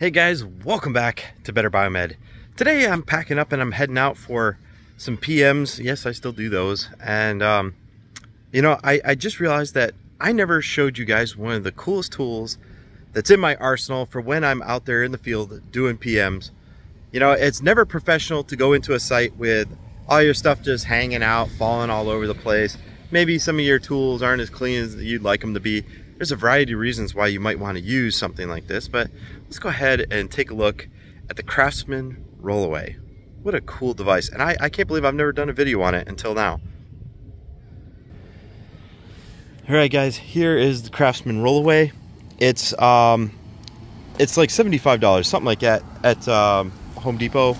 Hey guys, welcome back to Better Biomed. Today I'm packing up and I'm heading out for some PMs. Yes, I still do those. And, um, you know, I, I just realized that I never showed you guys one of the coolest tools that's in my arsenal for when I'm out there in the field doing PMs. You know, it's never professional to go into a site with all your stuff just hanging out, falling all over the place. Maybe some of your tools aren't as clean as you'd like them to be. There's a variety of reasons why you might want to use something like this, but let's go ahead and take a look at the Craftsman Rollaway. What a cool device. And I, I can't believe I've never done a video on it until now. All right, guys, here is the Craftsman Rollaway. It's um, it's like $75, something like that at um, Home Depot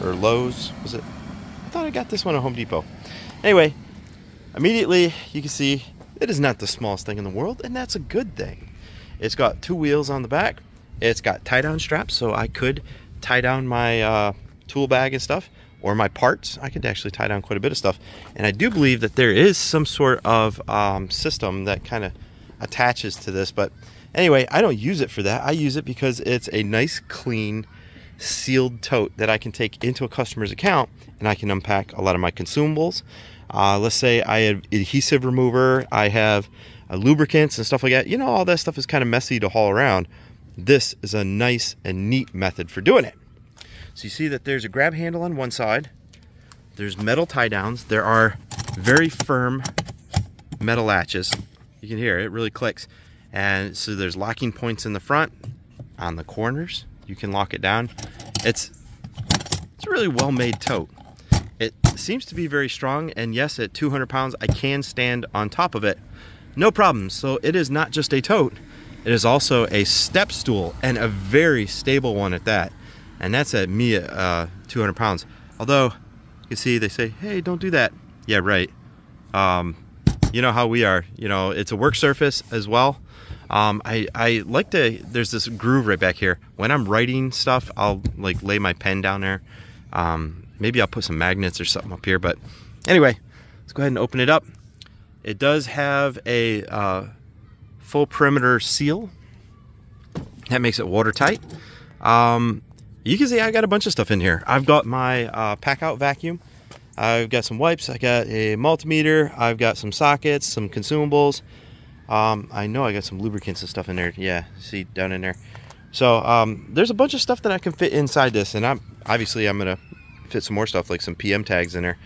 or, or Lowe's, was it? I thought I got this one at Home Depot. Anyway, immediately you can see it is not the smallest thing in the world, and that's a good thing. It's got two wheels on the back. It's got tie-down straps, so I could tie down my uh, tool bag and stuff, or my parts. I could actually tie down quite a bit of stuff. And I do believe that there is some sort of um, system that kind of attaches to this. But anyway, I don't use it for that. I use it because it's a nice, clean, sealed tote that I can take into a customer's account and I can unpack a lot of my consumables. Uh, let's say I have adhesive remover, I have uh, lubricants and stuff like that. You know, all that stuff is kind of messy to haul around. This is a nice and neat method for doing it. So you see that there's a grab handle on one side. There's metal tie downs. There are very firm metal latches. You can hear it, it really clicks. And so there's locking points in the front, on the corners. You can lock it down. It's, it's a really well-made tote. It seems to be very strong, and yes, at 200 pounds, I can stand on top of it. No problem. So it is not just a tote, it is also a step stool, and a very stable one at that. And that's at me at uh, 200 pounds. Although, you can see they say, hey, don't do that. Yeah, right. Um, you know how we are. You know, it's a work surface as well. Um, I, I like to, there's this groove right back here. When I'm writing stuff, I'll like lay my pen down there. Um, Maybe I'll put some magnets or something up here. But anyway, let's go ahead and open it up. It does have a uh, full perimeter seal. That makes it watertight. Um, you can see I got a bunch of stuff in here. I've got my uh, Packout vacuum. I've got some wipes. I got a multimeter. I've got some sockets, some consumables. Um, I know I got some lubricants and stuff in there. Yeah, see down in there. So um, there's a bunch of stuff that I can fit inside this, and I'm obviously I'm gonna fit some more stuff like some PM tags in there.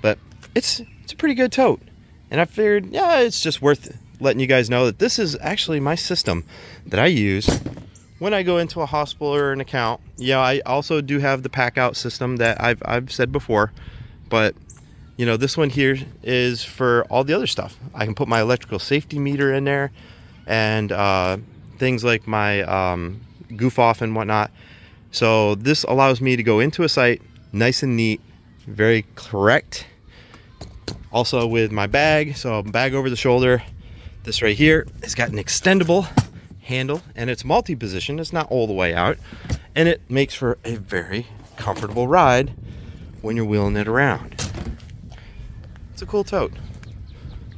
But it's it's a pretty good tote. And I figured, yeah, it's just worth letting you guys know that this is actually my system that I use when I go into a hospital or an account. Yeah, I also do have the Packout system that I've I've said before, but you know, this one here is for all the other stuff. I can put my electrical safety meter in there and uh, things like my um, goof off and whatnot. So this allows me to go into a site, nice and neat, very correct. Also with my bag, so bag over the shoulder. This right here has got an extendable handle and it's multi-position, it's not all the way out. And it makes for a very comfortable ride when you're wheeling it around. It's a cool tote.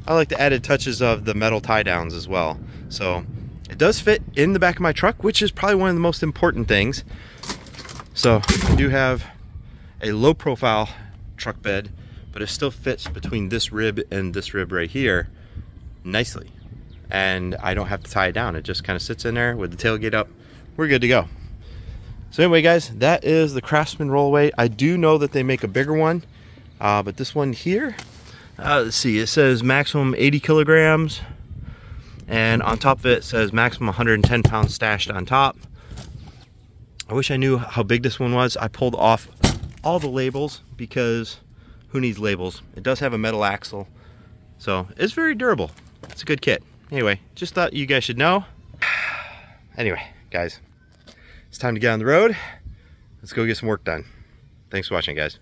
I like the added touches of the metal tie downs as well. So it does fit in the back of my truck, which is probably one of the most important things. So I do have a low profile truck bed, but it still fits between this rib and this rib right here nicely. And I don't have to tie it down. It just kind of sits in there with the tailgate up. We're good to go. So anyway, guys, that is the Craftsman Rollaway. I do know that they make a bigger one, uh, but this one here, uh, let's see, it says maximum 80 kilograms, and on top of it, says maximum 110 pounds stashed on top. I wish I knew how big this one was. I pulled off all the labels because who needs labels? It does have a metal axle, so it's very durable. It's a good kit. Anyway, just thought you guys should know. Anyway, guys, it's time to get on the road. Let's go get some work done. Thanks for watching, guys.